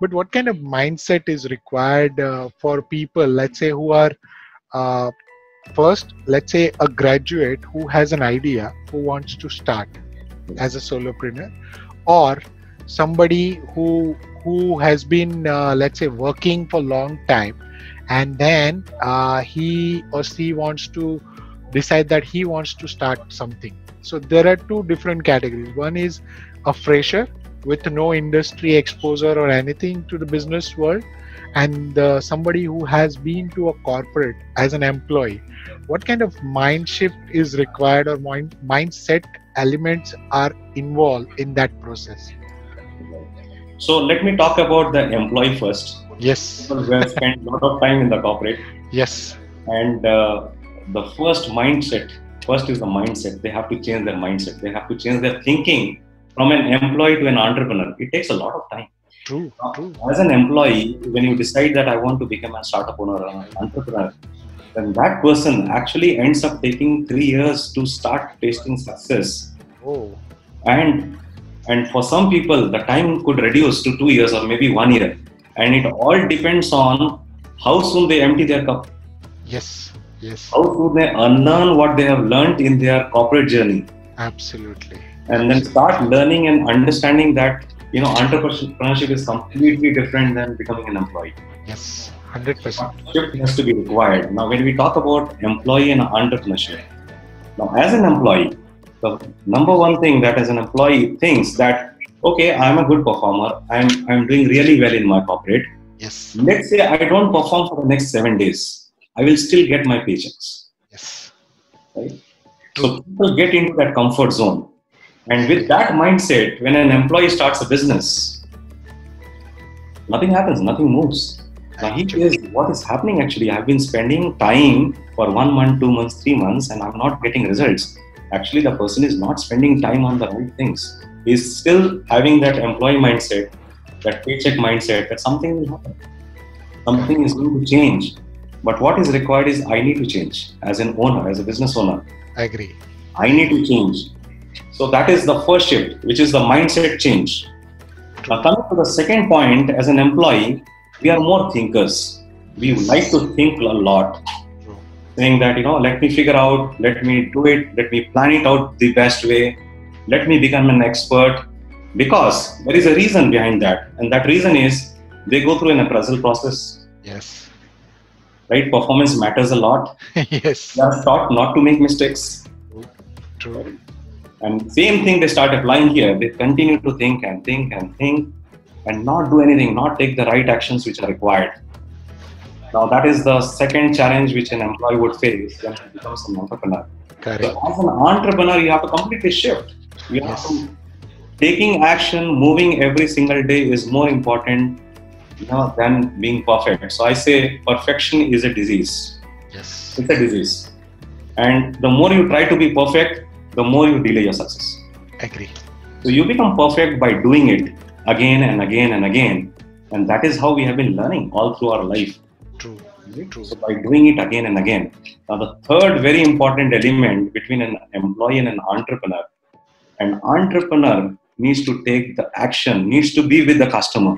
but what kind of mindset is required uh, for people let's say who are uh, first let's say a graduate who has an idea who wants to start as a solopreneur or somebody who who has been uh, let's say working for a long time and then uh, he or she wants to decide that he wants to start something. So there are two different categories. One is a fresher with no industry exposure or anything to the business world and uh, somebody who has been to a corporate as an employee what kind of mind shift is required or mind mindset elements are involved in that process? So let me talk about the employee first. Yes. We have spent a lot of time in the corporate. Yes. And uh, the first mindset first is the mindset. They have to change their mindset. They have to change their thinking from an employee to an entrepreneur. It takes a lot of time. True uh, true. as an employee when you decide that i want to become a startup owner or an entrepreneur then that person actually ends up taking three years to start tasting success. Oh. And and for some people the time could reduce to two years or maybe one year. And it all depends on how soon they empty their cup. Yes yes. How soon they unlearn what they have learned in their corporate journey. Absolutely and then start learning and understanding that you know entrepreneurship is completely different than becoming an employee. Yes 100% shift has to be required. Now when we talk about employee and entrepreneurship now as an employee the number one thing that as an employee thinks that okay i'm a good performer i'm i'm doing really well in my corporate. Yes. Let's say i don't perform for the next seven days i will still get my paychecks. Yes. Right? So people get into that comfort zone and with that mindset when an employee starts a business nothing happens nothing moves. Now he says what is happening actually. I've been spending time for one month two months three months and i'm not getting results. Actually the person is not spending time on the right things. He's still having that employee mindset that paycheck mindset that something will happen. Something is going to change. But what is required is i need to change as an owner as a business owner. I agree. I need to change so that is the first shift which is the mindset change. Now coming to the second point as an employee we are more thinkers. We like to think a lot. Saying that you know let me figure out let me do it let me plan it out the best way. Let me become an expert. Because there is a reason behind that. And that reason is they go through an appraisal process. Yes. Right? Performance matters a lot. Yes. They are taught not to make mistakes. True and same thing they start applying here. They continue to think and think and think and not do anything not take the right actions which are required. Now that is the second challenge which an employee would face when he becomes an entrepreneur. Correct. So as an entrepreneur you have to completely shift. You have Yes. to taking action moving every single day is more important you know, than being perfect. So i say perfection is a disease. Yes. It's a disease. And the more you try to be perfect the more you delay your success. Agree. So you become perfect by doing it again and again and again. And that is how we have been learning all through our life. True. True. so by doing it again and again. Now the third very important element between an employee and an entrepreneur an entrepreneur needs to take the action needs to be with the customer.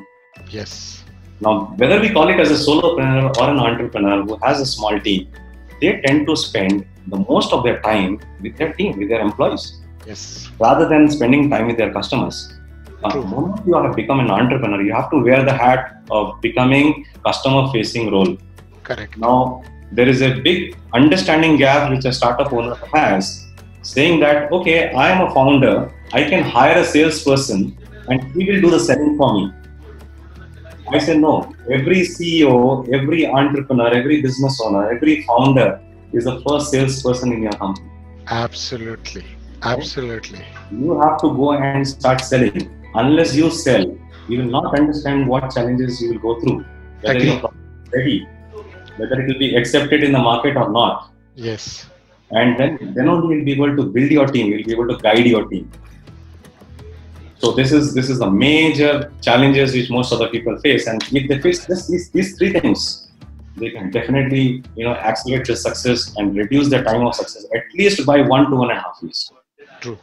Yes. Now whether we call it as a solopreneur or an entrepreneur who has a small team they tend to spend the most of their time with their team with their employees yes rather than spending time with their customers. Uh, the moment you have become an entrepreneur, you have to wear the hat of becoming customer facing role. correct Now, there is a big understanding gap which a startup owner has saying that, okay, I am a founder, I can hire a salesperson and he will do the selling for me. I say no. Every CEO, every entrepreneur, every business owner, every founder is the first salesperson in your company. absolutely absolutely you have to go and start selling. Unless you sell, you will not understand what challenges you will go through, whether Agree. your product ready, whether it will be accepted in the market or not. yes And then, then only you'll be able to build your team, you'll be able to guide your team. So this is this is the major challenges which most of the people face. And if they face this, these, these three things, they can definitely you know accelerate their success and reduce the time of success at least by one to one and a half years. true